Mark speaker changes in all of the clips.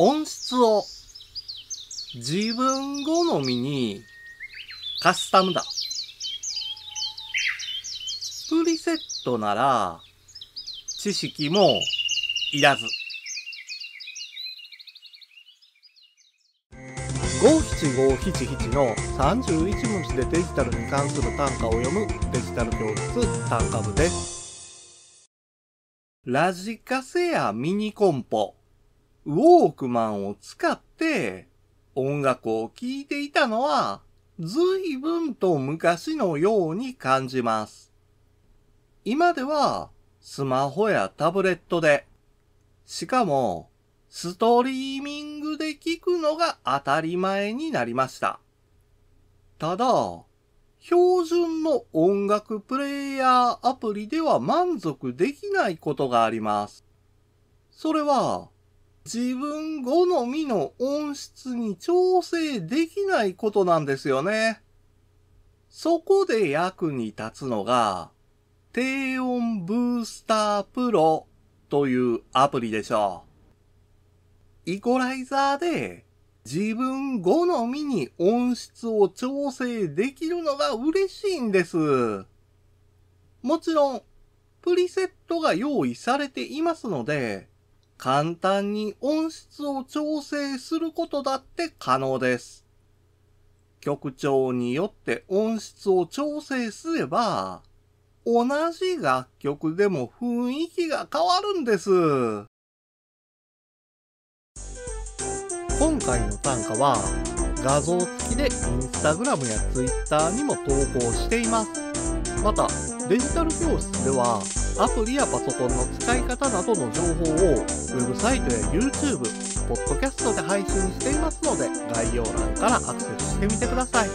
Speaker 1: 音質を自分好みにカスタムだ。プリセットなら知識もいらず。五七五七七の31文字でデジタルに関する単価を読むデジタル教室単価部です。ラジカセやミニコンポ、ウォークマンを使って音楽を聴いていたのは随分と昔のように感じます。今ではスマホやタブレットで、しかもストリーミングで聞くのが当たり前になりました。ただ、標準の音楽プレイヤーアプリでは満足できないことがあります。それは、自分好みの音質に調整できないことなんですよね。そこで役に立つのが、低音ブースタープロというアプリでしょう。イコライザーで自分好みに音質を調整できるのが嬉しいんです。もちろん、プリセットが用意されていますので、簡単に音質を調整することだって可能です。曲調によって音質を調整すれば、同じ楽曲でも雰囲気が変わるんです。今回の単価は画像付きでインスタグラムやツイッターにも投稿しています。また、デジタル教室ではアプリやパソコンの使い方などの情報をウェブサイトや YouTube、ポッドキャストで配信していますので概要欄からアクセスしてみてください。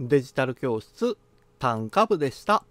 Speaker 1: デジタル教室単価部でした。